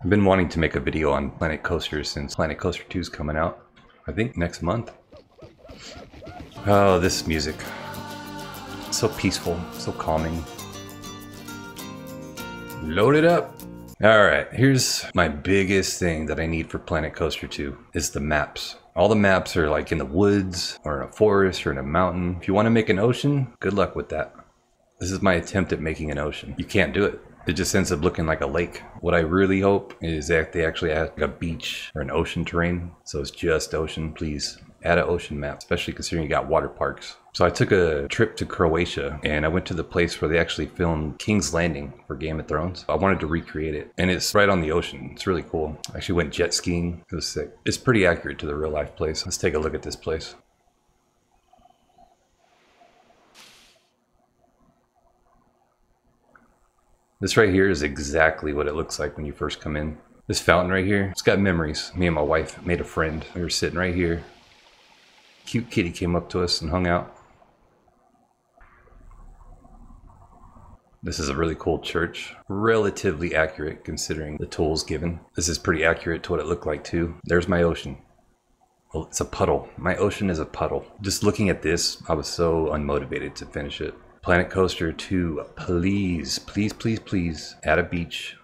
I've been wanting to make a video on Planet Coaster since Planet Coaster 2 is coming out. I think next month. Oh, this music. So peaceful, so calming. Load it up. All right, here's my biggest thing that I need for Planet Coaster 2 is the maps. All the maps are like in the woods or in a forest or in a mountain. If you want to make an ocean, good luck with that. This is my attempt at making an ocean. You can't do it. It just ends up looking like a lake. What I really hope is that they actually add like a beach or an ocean terrain. So it's just ocean, please. Add an ocean map, especially considering you got water parks. So I took a trip to Croatia and I went to the place where they actually filmed King's Landing for Game of Thrones. I wanted to recreate it and it's right on the ocean. It's really cool. I actually went jet skiing. It was sick. It's pretty accurate to the real life place. Let's take a look at this place. This right here is exactly what it looks like when you first come in. This fountain right here, it's got memories. Me and my wife made a friend. We were sitting right here. Cute kitty came up to us and hung out. This is a really cool church. Relatively accurate considering the tools given. This is pretty accurate to what it looked like too. There's my ocean. Well, it's a puddle. My ocean is a puddle. Just looking at this, I was so unmotivated to finish it. Planet Coaster 2, please, please, please, please add a beach